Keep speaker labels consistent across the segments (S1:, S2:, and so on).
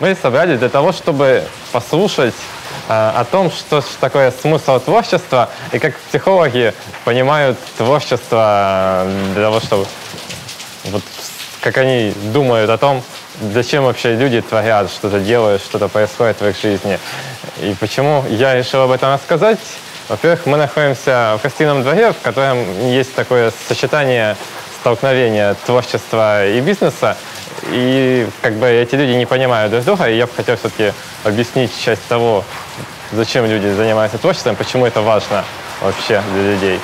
S1: Мы собрались для того, чтобы послушать э, о том, что такое смысл творчества и как психологи понимают творчество для того, чтобы вот как они думают о том, зачем вообще люди творят, что-то делают, что-то происходит в их жизни. И почему я решил об этом рассказать? Во-первых, мы находимся в гостином дворе, в котором есть такое сочетание столкновения творчества и бизнеса. И как бы эти люди не понимают друг и я бы хотел все-таки объяснить часть того, зачем люди занимаются творчеством, почему это важно вообще для людей.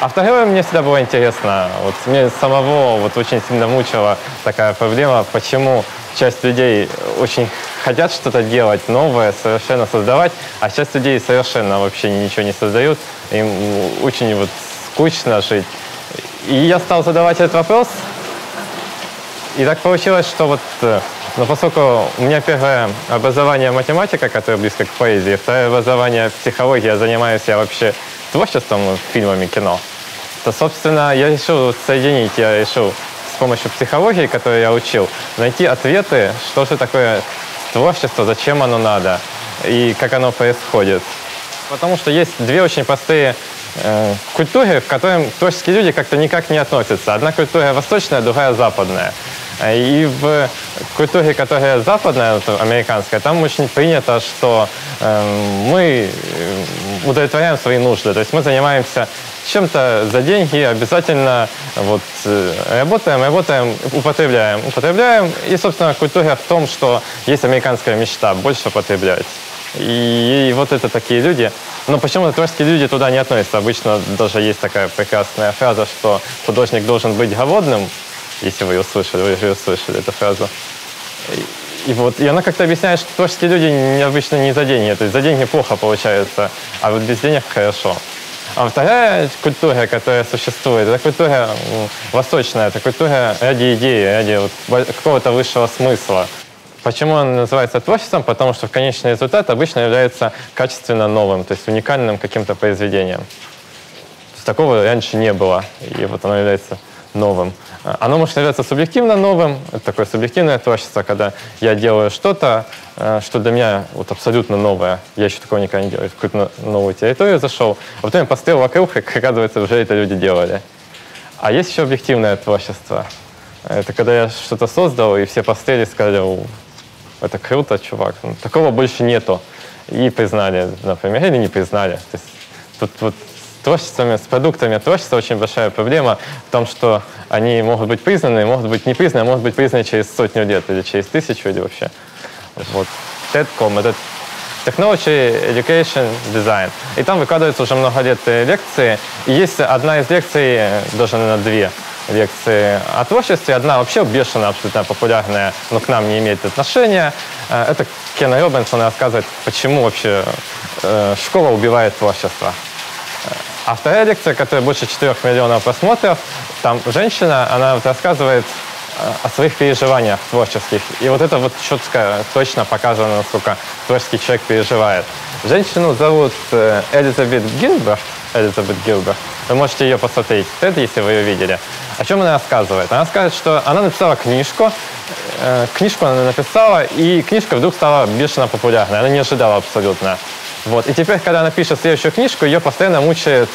S1: А второе, мне всегда было интересно, вот мне самого вот очень сильно мучила такая проблема, почему часть людей очень хотят что-то делать новое, совершенно создавать, а часть людей совершенно вообще ничего не создают, им очень вот скучно жить. И я стал задавать этот вопрос, и так получилось, что вот, э, ну, поскольку у меня первое образование математика, которое близко к поэзии, второе образование психология, занимаюсь я вообще творчеством, фильмами, кино, то, собственно, я решил соединить, я решил с помощью психологии, которую я учил, найти ответы, что же такое творчество, зачем оно надо и как оно происходит. Потому что есть две очень простые э, культуры, в которых творческие люди как-то никак не относятся. Одна культура восточная, другая западная. И в культуре, которая западная, американская, там очень принято, что э, мы удовлетворяем свои нужды. То есть мы занимаемся чем-то за деньги, обязательно вот, э, работаем, работаем, употребляем, употребляем. И, собственно, культура в том, что есть американская мечта – больше потреблять. И, и вот это такие люди. Но почему-то творческие люди туда не относятся. Обычно даже есть такая прекрасная фраза, что художник должен быть голодным, если вы ее слышали, вы ее слышали, эту фразу. И, вот, и она как-то объясняет, что творческие люди обычно не за деньги, то есть за деньги плохо получается, а вот без денег хорошо. А вторая культура, которая существует, это культура восточная, это культура ради идеи, ради вот какого-то высшего смысла. Почему он называется творчеством? Потому что конечный результат обычно является качественно новым, то есть уникальным каким-то произведением. То есть такого раньше не было, и вот оно является новым. Оно может являться субъективно новым, это такое субъективное творчество, когда я делаю что-то, э, что для меня вот абсолютно новое. Я еще такого никогда не делаю. В какую-то новую территорию зашел, а потом я посмотрел вокруг, и, оказывается, уже это люди делали. А есть еще объективное творчество. Это когда я что-то создал, и все посмотрели и сказали, это круто, чувак. Ну, такого больше нету. И признали, например, или не признали. То есть тут вот творчествами, с продуктами творчества очень большая проблема в том, что они могут быть признаны, могут быть не признаны, могут быть признаны через сотню лет или через тысячу или вообще. Вот. TED.com — это Technology Education Design. И там выкладываются уже много лет лекции. И есть одна из лекций, даже, наверное, две лекции о творчестве. Одна вообще бешено абсолютно популярная, но к нам не имеет отношения. Э, это Кен Робинсон рассказывает, почему вообще э, школа убивает творчество. А вторая лекция, которая больше 4 миллионов просмотров, там женщина, она вот рассказывает э, о своих переживаниях творческих. И вот это вот четко, точно показано, насколько творческий человек переживает. Женщину зовут э, Элизабет Гилберт. Элизабет Гилберт. Вы можете ее посмотреть TED, если вы ее видели. О чем она рассказывает? Она рассказывает, что она написала книжку, э, книжку она написала, и книжка вдруг стала бешено популярной. Она не ожидала абсолютно. Вот. И теперь, когда она пишет следующую книжку, ее постоянно мучает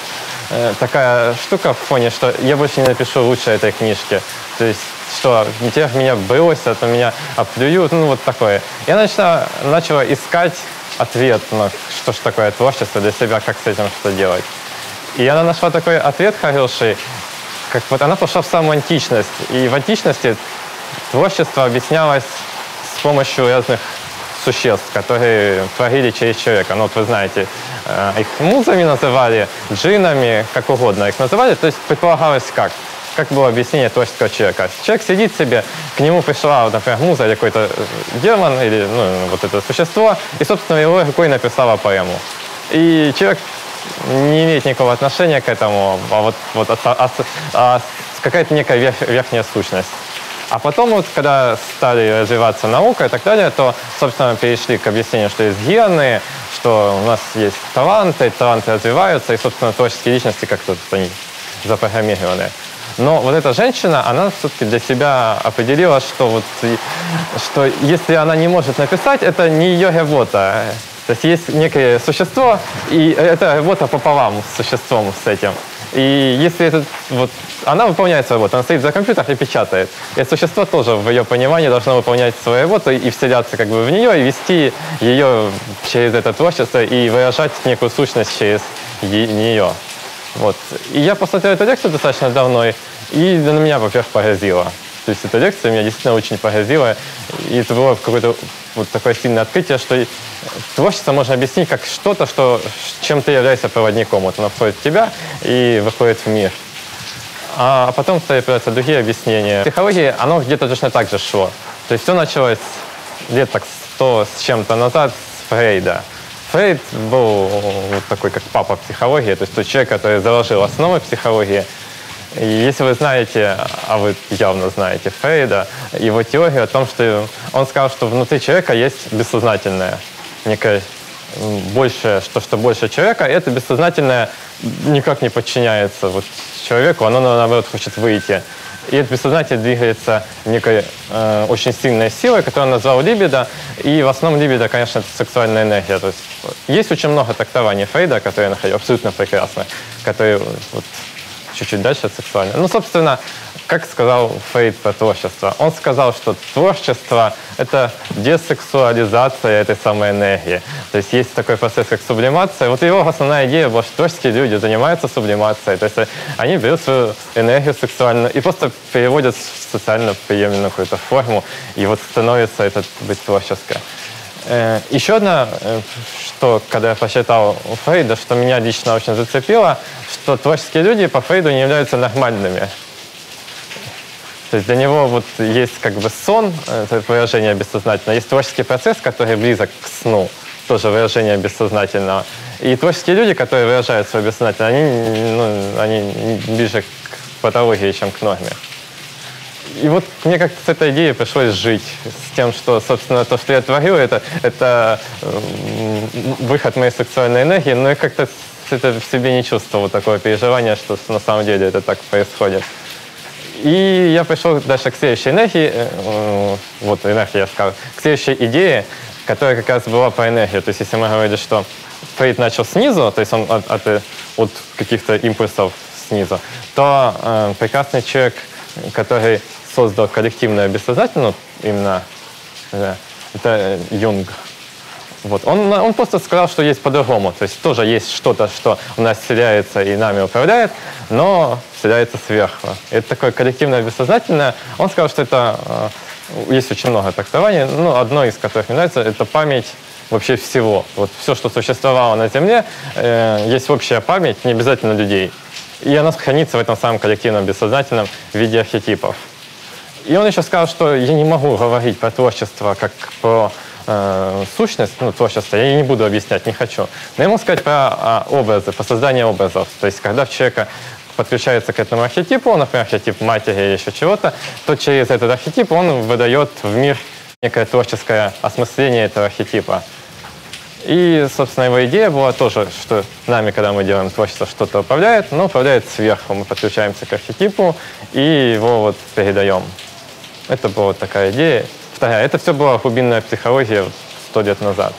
S1: э, такая штука в фоне, что я больше не напишу лучше этой книжки. То есть, что теперь меня бросят, меня оплюют, ну вот такое. Я начала, начала искать ответ на что же такое творчество для себя, как с этим что делать. И она нашла такой ответ хороший, как вот она пошла в самую античность. И в античности творчество объяснялось с помощью разных существ, которые творили через человека. Ну, вот вы знаете, э, их музами называли, джинами, как угодно их называли. То есть предполагалось как? Как было объяснение творческого человека? Человек сидит себе, к нему пришла, например, муза или какой-то э, демон, или ну, вот это существо, и, собственно, его рукой написала поэму. И человек не имеет никакого отношения к этому, а вот, вот а, а, а, какая-то некая верх, верхняя сущность. А потом, вот, когда стали развиваться наука и так далее, то, собственно, перешли к объяснению, что есть гены, что у нас есть таланты, таланты развиваются, и, собственно, творческие личности как-то они запрограммированы. Но вот эта женщина, она все-таки для себя определила, что вот, что если она не может написать, это не ее работа. То есть есть некое существо, и это работа пополам с существом с этим. И если этот, вот, она выполняет свою работу, она стоит за компьютером и печатает. И существо тоже в ее понимании должно выполнять свою работу и вселяться как бы в нее, и вести ее через это творчество, и выражать некую сущность через нее. Вот. И я посмотрел эту лекцию достаточно давно, и на меня, во-первых, поразило. То есть эта лекция меня действительно очень поразила. И это было какое-то вот такое сильное открытие, что творчество можно объяснить как что-то, что, чем ты являешься проводником. Вот оно входит в тебя и выходит в мир. А потом стали появляться другие объяснения. В психологии оно где-то точно так же шло. То есть все началось лет так сто с чем-то назад с Фрейда. Фрейд был вот такой, как папа психологии, то есть тот человек, который заложил основы психологии – и если вы знаете, а вы явно знаете Фрейда, его теорию о том, что он сказал, что внутри человека есть бессознательное, некое большее, что, что больше человека, это бессознательное никак не подчиняется вот человеку, оно, наоборот, хочет выйти. И это бессознательно двигается некой э, очень сильной силой, которую он назвал либидо. И в основном либидо, конечно, это сексуальная энергия. То есть есть очень много трактований Фрейда, которые я находил абсолютно прекрасные, которые вот, чуть-чуть дальше от сексуального. Ну, собственно, как сказал Фрейд про творчество? Он сказал, что творчество — это десексуализация этой самой энергии. То есть есть такой процесс, как сублимация. Вот его основная идея была, что творческие люди занимаются сублимацией. То есть они берут свою энергию сексуальную и просто переводят в социально приемлемую какую-то форму, и вот становится это быть творческое. Э, еще одно, э, что, когда я посчитал Фрейда, что меня лично очень зацепило, что творческие люди по Фрейду не являются нормальными. То есть для него вот есть как бы сон, это выражение бессознательного, есть творческий процесс, который близок к сну, тоже выражение бессознательного. И творческие люди, которые выражают свое бессознательное, они, ну, они ближе к патологии, чем к норме. И вот мне как-то с этой идеей пришлось жить, с тем, что, собственно, то, что я творил, это, это выход моей сексуальной энергии, но я как-то это в себе не чувствовал такого переживания, что на самом деле это так происходит. И я пришел дальше к следующей энергии, э, вот энергия, я сказал, к следующей идее, которая как раз была по энергии. То есть если мы говорили, что Фрейд начал снизу, то есть он от, от, от каких-то импульсов снизу, то э, прекрасный человек, который создал коллективное бессознательное, именно да, это Юнг. Вот. Он, он просто сказал, что есть по-другому. То есть тоже есть что-то, что у нас вселяется и нами управляет, но вселяется сверху. Это такое коллективное бессознательное. Он сказал, что это... Э, есть очень много трактований. Ну, одно из которых мне нравится, это память вообще всего. Вот все, что существовало на Земле, э, есть общая память, не обязательно людей. И она хранится в этом самом коллективном бессознательном виде архетипов. И он еще сказал, что я не могу говорить про творчество как про э, сущность, ну, творчество, я не буду объяснять, не хочу. Но я могу сказать про э, образы, про создание образов. То есть, когда в человека подключается к этому архетипу, например, архетип матери или еще чего-то, то через этот архетип он выдает в мир некое творческое осмысление этого архетипа. И, собственно, его идея была тоже, что нами, когда мы делаем творчество, что-то управляет, но управляет сверху. Мы подключаемся к архетипу и его вот передаем. Это была такая идея. Вторая. Это все была глубинная психология сто лет назад.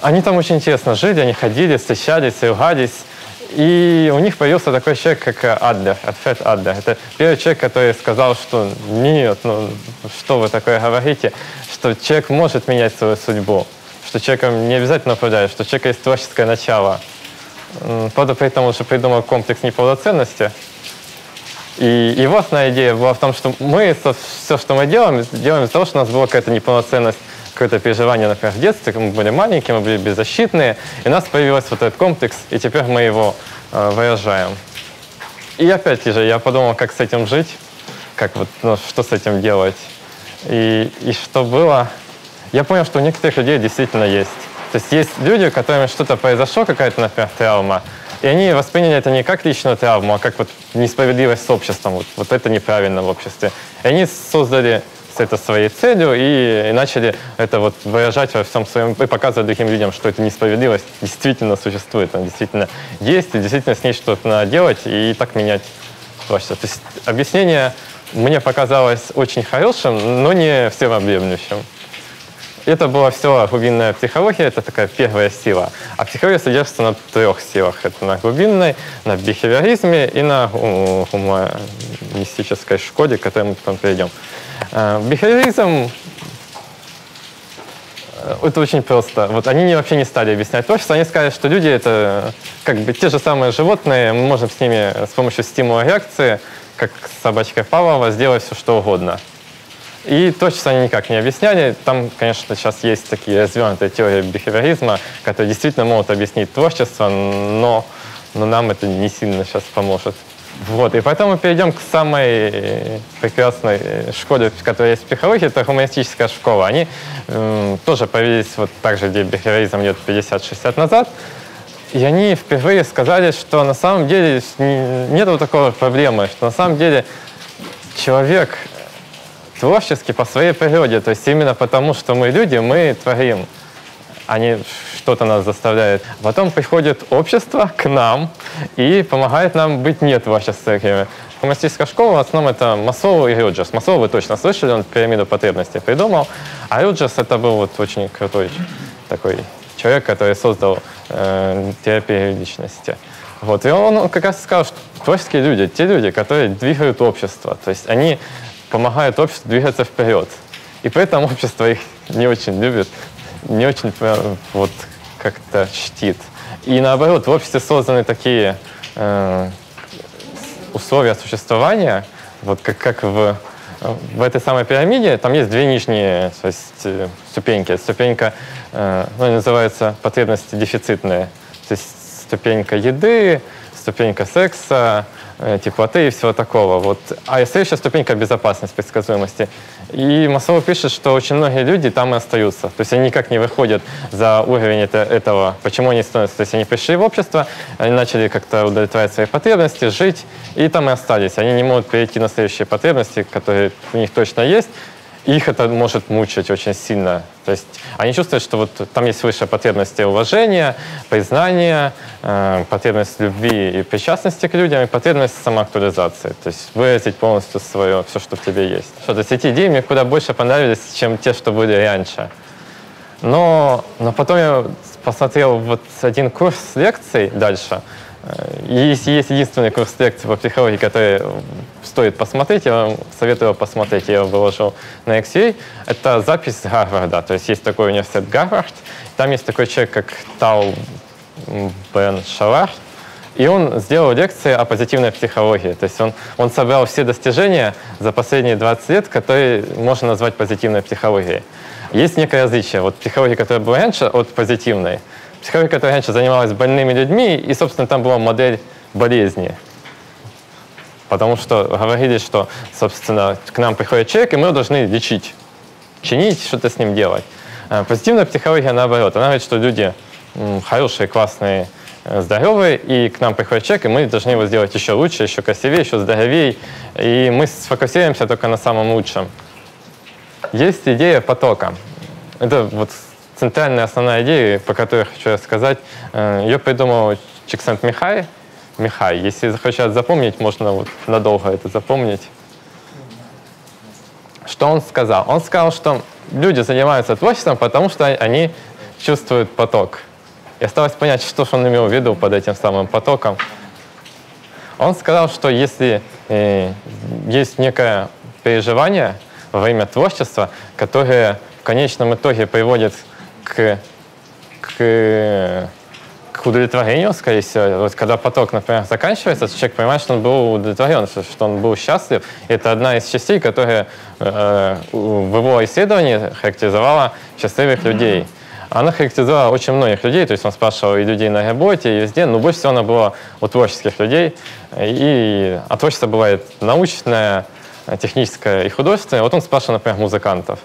S1: Они там очень интересно жили, они ходили, встречались, ругались. И у них появился такой человек, как Адлер, Альфред Адлер. Это первый человек, который сказал, что нет, ну что вы такое говорите, что человек может менять свою судьбу, что человеком не обязательно управляет, что у человека есть творческое начало. Правда, при этом уже придумал комплекс неполноценности, и его основная идея была в том, что мы все, что мы делаем, делаем из-за того, что у нас была какая-то неполноценность, какое-то переживание, например, в детстве, мы были маленькие, мы были беззащитные, и у нас появился вот этот комплекс, и теперь мы его э, выражаем. И опять же, я подумал, как с этим жить, как вот, ну, что с этим делать. И, и что было? Я понял, что у некоторых людей действительно есть. То есть есть люди, у которых что-то произошло, какая-то, например, травма, и они восприняли это не как личную травму, а как вот несправедливость с обществом. Вот, вот это неправильно в обществе. И они создали это своей целью и, и начали это вот выражать во всем своем и показывать другим людям, что эта несправедливость действительно существует, она действительно есть, и действительно с ней что-то надо делать и так менять творчества. То есть объяснение мне показалось очень хорошим, но не всеобъемлющим. Это была все глубинная психология, это такая первая сила. А психология содержится на трех силах. Это на глубинной, на бихевиоризме и на гуманистической школе, к которой мы потом перейдем. Э, бихевиоризм э, это очень просто. Вот они вообще не стали объяснять творчество, они сказали, что люди это как бы те же самые животные, мы можем с ними с помощью стимула реакции, как собачка Павлова, сделать все, что угодно. И творчество они никак не объясняли. Там, конечно, сейчас есть такие развернутые теории бихевиоризма, которые действительно могут объяснить творчество, но, но нам это не сильно сейчас поможет. Вот, и поэтому мы перейдем к самой прекрасной школе, которая есть в психологии, это гуманистическая школа. Они э, тоже появились вот так же, где бихевиоризм лет 50-60 назад. И они впервые сказали, что на самом деле нет вот такой проблемы, что на самом деле человек творчески по своей природе. То есть именно потому, что мы люди, мы творим. Они что-то нас заставляют. Потом приходит общество к нам и помогает нам быть не творческими. Коммунистическая школа в основном это Масоу и Рюджерс. Масоу вы точно слышали, он пирамиду потребностей придумал. А Рюджерс это был вот очень крутой такой человек, который создал э, терапию личности. Вот. И он, он как раз сказал, что творческие люди, те люди, которые двигают общество. То есть они помогают обществу двигаться вперед. И поэтому общество их не очень любит, не очень вот как-то чтит. И наоборот, в обществе созданы такие э, условия существования, вот как, как в, в этой самой пирамиде, там есть две нижние то есть, э, ступеньки. Ступенька, э, ну, называется потребности дефицитные. То есть ступенька еды, ступенька секса, Э, теплоты и всего такого. Вот. А следующая ступенька — безопасность, предсказуемости. И Масоу пишет, что очень многие люди там и остаются. То есть они никак не выходят за уровень это, этого. Почему они становятся? То есть они пришли в общество, они начали как-то удовлетворять свои потребности, жить, и там и остались. Они не могут перейти на следующие потребности, которые у них точно есть, их это может мучить очень сильно. То есть они чувствуют, что вот там есть высшая потребность уважения, признания, э, потребность любви и причастности к людям, и потребность самоактуализации. То есть выразить полностью свое, все, что в тебе есть. Что, то есть эти идеи мне куда больше понравились, чем те, что были раньше. Но, но потом я посмотрел вот один курс лекций дальше, есть, есть единственный курс лекций по психологии, который стоит посмотреть, я вам советую его посмотреть, я его выложил на XUA. Это запись с Гарварда, то есть есть такой университет Гарвард, там есть такой человек, как Тау Бен Шалар, и он сделал лекции о позитивной психологии. То есть он, он собрал все достижения за последние 20 лет, которые можно назвать позитивной психологией. Есть некое различие. Вот психология, которая была раньше, от позитивной – Психология, которая раньше занималась больными людьми, и, собственно, там была модель болезни. Потому что говорили, что, собственно, к нам приходит человек, и мы его должны лечить, чинить, что-то с ним делать. А позитивная психология наоборот. Она говорит, что люди хорошие, классные, э, здоровые, и к нам приходит человек, и мы должны его сделать еще лучше, еще красивее, еще здоровее, и мы сфокусируемся только на самом лучшем. Есть идея потока. Это вот центральная основная идея, по которой хочу рассказать, э, ее придумал Чиксент Михай. Михай. Если захотят запомнить, можно вот надолго это запомнить. Что он сказал? Он сказал, что люди занимаются творчеством, потому что они чувствуют поток. И осталось понять, что же он имел в виду под этим самым потоком. Он сказал, что если э, есть некое переживание во время творчества, которое в конечном итоге приводит к, к, к удовлетворению, скорее всего. Вот когда поток, например, заканчивается, человек понимает, что он был удовлетворен, что, что он был счастлив. Это одна из частей, которая э, в его исследовании характеризовала счастливых людей. Она характеризовала очень многих людей, то есть он спрашивал и людей на работе, и везде, но больше всего она была у творческих людей. И, а творчество бывает научное, техническое и художественное. Вот он спрашивал, например, музыкантов.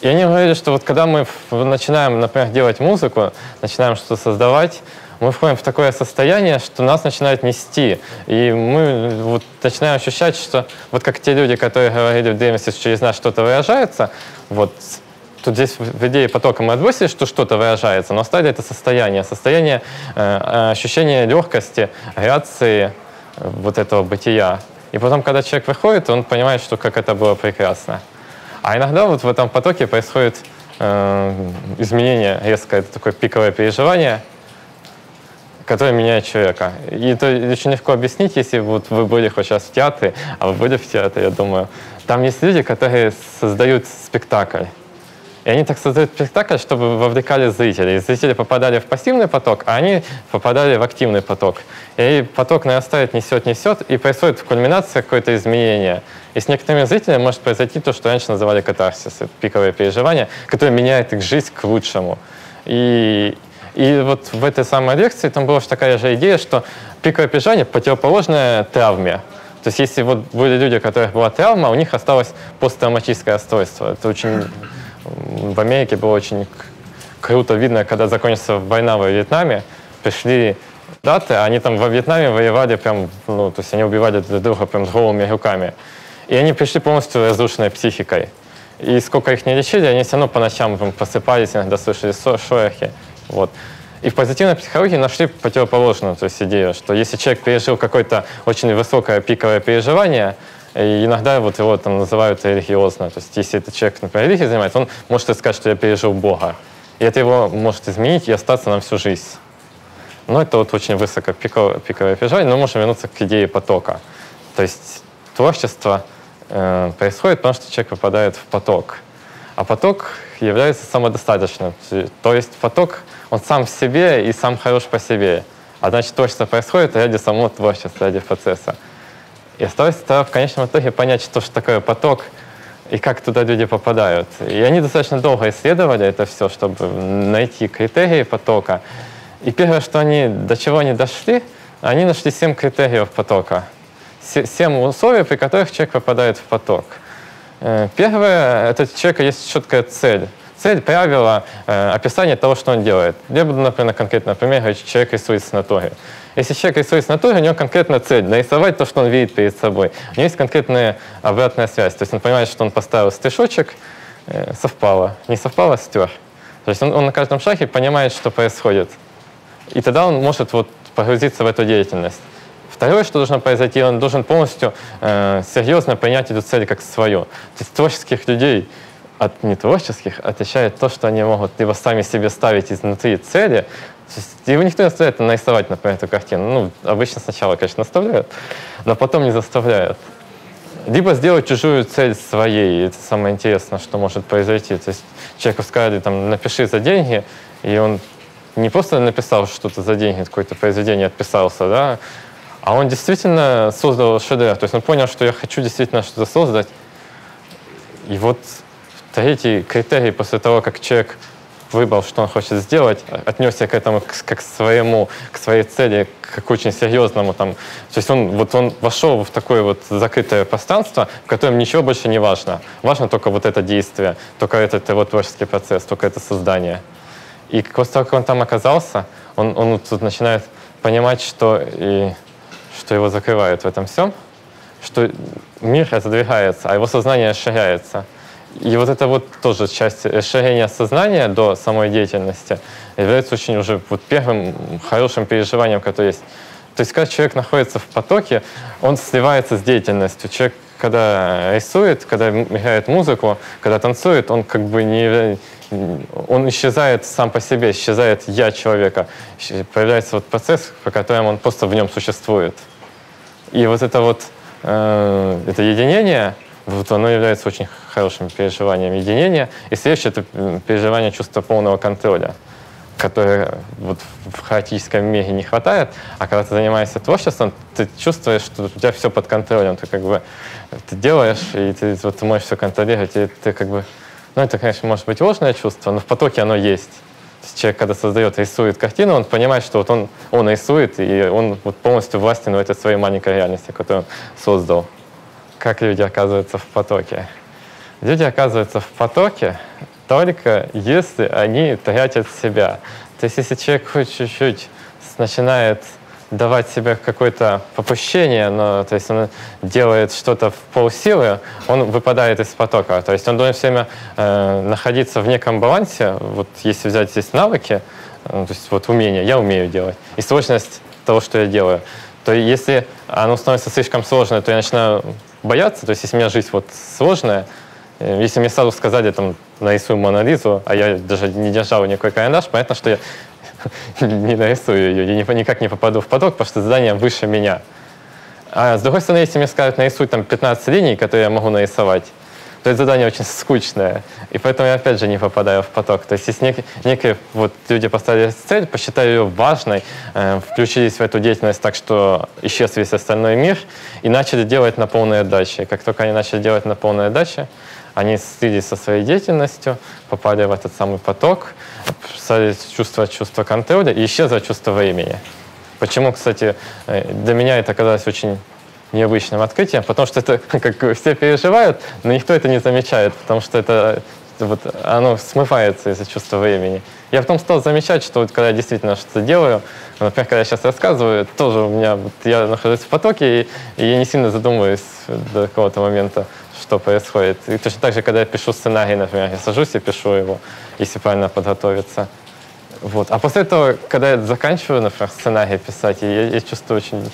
S1: И они говорили, что вот когда мы начинаем, например, делать музыку, начинаем что-то создавать, мы входим в такое состояние, что нас начинает нести. И мы вот начинаем ощущать, что вот как те люди, которые говорили в древности, что через нас что-то выражается, вот тут здесь в идее потока мы отбросили, что что-то выражается, но оставили это состояние, состояние э, ощущения легкости, реакции, вот этого бытия. И потом, когда человек выходит, он понимает, что как это было прекрасно. А иногда вот в этом потоке происходит э, изменение резкое, это такое пиковое переживание, которое меняет человека. И это очень легко объяснить, если вот вы были хоть сейчас в театре, а вы были в театре, я думаю. Там есть люди, которые создают спектакль. И они так создают спектакль, чтобы вовлекали зрителей. Зрители попадали в пассивный поток, а они попадали в активный поток. И поток нарастает, несет, несет, и происходит кульминация какое-то изменение. И с некоторыми зрителями может произойти то, что раньше называли катарсис, пиковое переживание, которое меняет их жизнь к лучшему. И, и вот в этой самой лекции там была такая же идея, что пиковое переживание противоположное травме. То есть если вот были люди, у которых была травма, у них осталось посттравматическое расстройство. Это очень в Америке было очень круто видно, когда закончится война во Вьетнаме, пришли даты, они там во Вьетнаме воевали прям, ну, то есть они убивали друг друга прям голыми руками. И они пришли полностью разрушенной психикой. И сколько их не лечили, они все равно по ночам прям просыпались, иногда слышали шорохи. Вот. И в позитивной психологии нашли противоположную то есть идею, что если человек пережил какое-то очень высокое пиковое переживание, и иногда вот его там называют религиозно. То есть если этот человек, например, религией занимается, он может сказать, что я пережил Бога. И это его может изменить и остаться на всю жизнь. Но это вот очень высоко пиковое, пиковое переживание, но можем вернуться к идее потока. То есть творчество э, происходит, потому что человек попадает в поток. А поток является самодостаточным. То есть поток, он сам в себе и сам хорош по себе. А значит, творчество происходит ради самого творчества, ради процесса. И осталось в конечном итоге понять, что же такое поток и как туда люди попадают. И они достаточно долго исследовали это все, чтобы найти критерии потока. И первое, что они, до чего они дошли, они нашли семь критериев потока. Семь условий, при которых человек попадает в поток. Э, первое, это у человека есть четкая цель. Цель, правило, э, описание того, что он делает. Я буду, например, на конкретном примере говорить, человек рисует с натуре. Если человек рисует с натуры, у него конкретная цель – нарисовать то, что он видит перед собой. У него есть конкретная обратная связь. То есть он понимает, что он поставил стишочек, э, совпало. Не совпало – стер. То есть он, он на каждом шаге понимает, что происходит. И тогда он может вот погрузиться в эту деятельность. Второе, что должно произойти, он должен полностью э, серьезно принять эту цель как свою. То есть творческих людей – от нетворческих отличает то, что они могут либо сами себе ставить изнутри цели, его никто не заставляет нарисовать, например, эту картину. Ну, обычно сначала, конечно, наставляют, но потом не заставляют. Либо сделать чужую цель своей. Это самое интересное, что может произойти. То есть человеку сказали, там, напиши за деньги, и он не просто написал что-то за деньги, какое-то произведение отписался, да, а он действительно создал шедевр. То есть он понял, что я хочу действительно что-то создать. И вот третий критерий после того, как человек выбрал, что он хочет сделать, отнесся к этому как, к своему, к своей цели, как очень серьезному там. То есть он вот он вошел в такое вот закрытое пространство, в котором ничего больше не важно. Важно только вот это действие, только этот его творческий процесс, только это создание. И после того, как он там оказался, он, он тут начинает понимать, что, и, что его закрывает в этом всем, что мир отодвигается, а его сознание расширяется. И вот это вот тоже часть расширения сознания до самой деятельности является очень уже вот первым хорошим переживанием, которое есть. То есть, когда человек находится в потоке, он сливается с деятельностью. Человек, когда рисует, когда играет музыку, когда танцует, он как бы не он исчезает сам по себе, исчезает я человека. Появляется вот процесс, по которому он просто в нем существует. И вот это вот э, это единение, вот оно является очень хорошим переживанием единения. И следующее — это переживание чувства полного контроля, которое вот в хаотическом мире не хватает. А когда ты занимаешься творчеством, ты чувствуешь, что у тебя все под контролем. Ты как бы ты делаешь, и ты, вот, ты можешь все контролировать, и ты как бы... Ну, это, конечно, может быть ложное чувство, но в потоке оно есть. Человек, когда создает, рисует картину, он понимает, что вот он, он рисует, и он вот полностью властен в этой своей маленькой реальности, которую он создал как люди оказываются в потоке. Люди оказываются в потоке только если они тратят себя. То есть если человек хоть чуть-чуть начинает давать себе какое-то попущение, но то есть он делает что-то в полсилы, он выпадает из потока. То есть он должен все время э, находиться в неком балансе. Вот если взять здесь навыки, э, то есть вот умение, я умею делать, и сложность того, что я делаю, то если оно становится слишком сложное, то я начинаю бояться. То есть если у меня жизнь вот сложная, э, если мне сразу сказали, там, нарисую Монолизу, а я даже не держал никакой карандаш, понятно, что я не нарисую ее, я никак не попаду в поток, потому что задание выше меня. А с другой стороны, если мне скажут нарисуй там 15 линий, которые я могу нарисовать, то это задание очень скучное. И поэтому я опять же не попадаю в поток. То есть если нек- некие вот люди поставили цель, посчитали ее важной, э, включились в эту деятельность так, что исчез весь остальной мир, и начали делать на полной отдаче. Как только они начали делать на полной отдаче, они слились со своей деятельностью, попали в этот самый поток, стали чувствовать чувство контроля, и исчезло чувство времени. Почему, кстати, э, для меня это оказалось очень необычным открытием, потому что это как все переживают, но никто это не замечает, потому что это вот оно смывается из-за чувства времени. Я потом стал замечать, что вот когда я действительно что-то делаю, например, когда я сейчас рассказываю, тоже у меня, вот я нахожусь в потоке, и, и я не сильно задумываюсь до какого-то момента, что происходит. И точно так же, когда я пишу сценарий, например, я сажусь и пишу его, если правильно подготовиться. Вот. А после этого, когда я заканчиваю, например, сценарий писать, я, я чувствую очень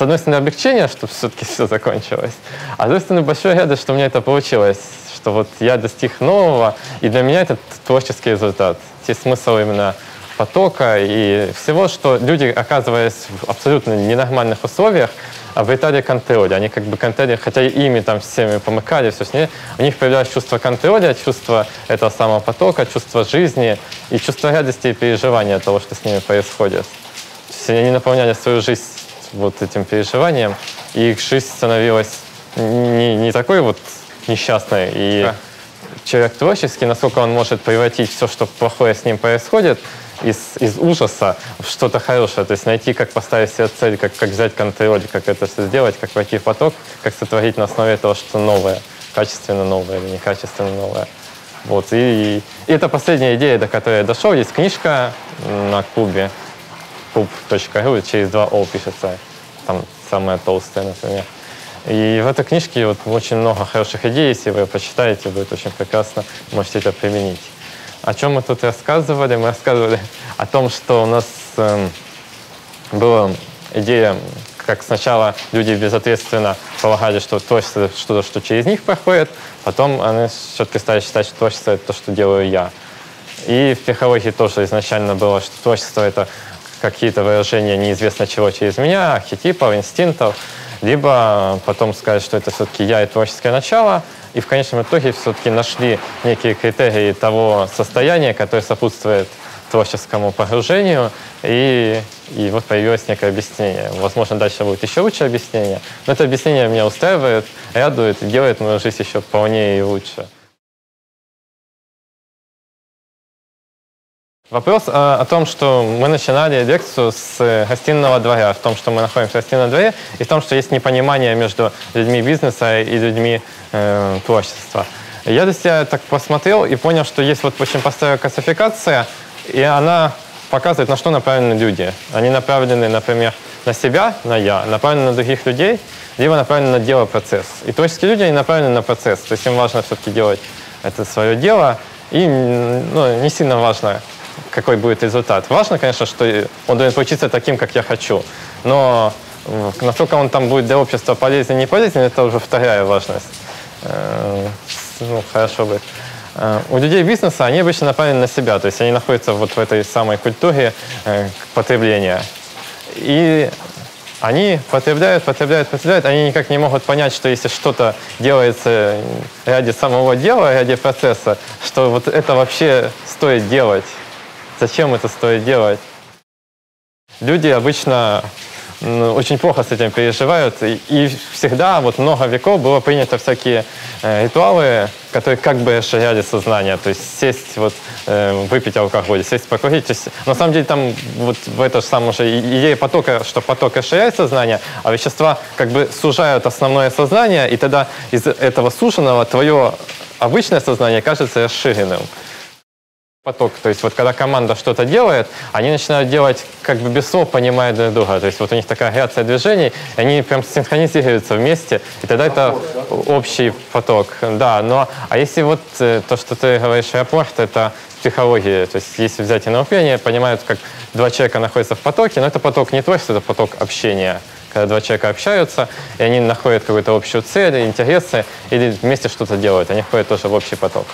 S1: с одной стороны, облегчение, что все-таки все закончилось, а с другой стороны, большой радость, что у меня это получилось, что вот я достиг нового, и для меня это творческий результат. Здесь смысл именно потока и всего, что люди, оказываясь в абсолютно ненормальных условиях, обретали контроль. Они как бы контроль, хотя ими там всеми помыкали, все с ней, у них появлялось чувство контроля, чувство этого самого потока, чувство жизни и чувство радости и переживания того, что с ними происходит. То есть они наполняли свою жизнь вот этим переживанием, и их жизнь становилась не, не такой вот несчастной. И а. человек творческий, насколько он может превратить все, что плохое с ним происходит, из, из ужаса в что-то хорошее. То есть найти, как поставить себе цель, как, как взять контроль, как это все сделать, как войти в поток, как сотворить на основе того, что новое, качественно новое или некачественно новое. Вот. И, и это последняя идея, до которой я дошел. Есть книжка на клубе pub.ru, через два О пишется, там самая толстая, например. И в этой книжке вот очень много хороших идей, если вы почитаете, будет очень прекрасно, можете это применить. О чем мы тут рассказывали? Мы рассказывали о том, что у нас э, была идея, как сначала люди безответственно полагали, что творчество что-то, что через них проходит, потом они все-таки стали считать, что творчество это то, что делаю я. И в психологии тоже изначально было, что творчество это какие-то выражения неизвестно чего через меня, архетипов, инстинктов, либо потом сказать, что это все-таки я и творческое начало, и в конечном итоге все-таки нашли некие критерии того состояния, которое сопутствует творческому погружению, и, и вот появилось некое объяснение. Возможно, дальше будет еще лучшее объяснение, но это объяснение меня устраивает, радует делает мою жизнь еще полнее и лучше. Вопрос э, о том, что мы начинали лекцию с гостиного дворя, в том, что мы находимся в гостином дворе, и в том, что есть непонимание между людьми бизнеса и людьми э, творчества. Я для себя так посмотрел и понял, что есть вот очень простая классификация, и она показывает, на что направлены люди. Они направлены, например, на себя, на я, направлены на других людей, либо направлены на дело, процесс. И творческие люди, они направлены на процесс. То есть им важно все-таки делать это свое дело, и ну, не сильно важно, какой будет результат. Важно, конечно, что он должен получиться таким, как я хочу. Но насколько он там будет для общества полезен, не полезен, это уже вторая важность. Э, ну, хорошо бы. Э, у людей бизнеса они обычно направлены на себя, то есть они находятся вот в этой самой культуре э, потребления. И они потребляют, потребляют, потребляют, они никак не могут понять, что если что-то делается ради самого дела, ради процесса, что вот это вообще стоит делать. Зачем это стоит делать? Люди обычно очень плохо с этим переживают. И, всегда, вот много веков было принято всякие э, ритуалы, которые как бы расширяли сознание. То есть сесть, вот, э, выпить алкоголь, сесть покурить. То есть, на самом деле там вот в это же самое же идея потока, что поток расширяет сознание, а вещества как бы сужают основное сознание, и тогда из этого суженного твое обычное сознание кажется расширенным поток. То есть вот когда команда что-то делает, они начинают делать как бы без слов, понимая друг друга. То есть вот у них такая реакция движений, и они прям синхронизируются вместе, и тогда это общий поток. Да, но а если вот э, то, что ты говоришь, аэропорт, это психология. То есть если взять НЛП, они понимают, как два человека находятся в потоке, но это поток не творчества, это поток общения. когда два человека общаются, и они находят какую-то общую цель, интересы, или вместе что-то делают, они входят тоже в общий поток.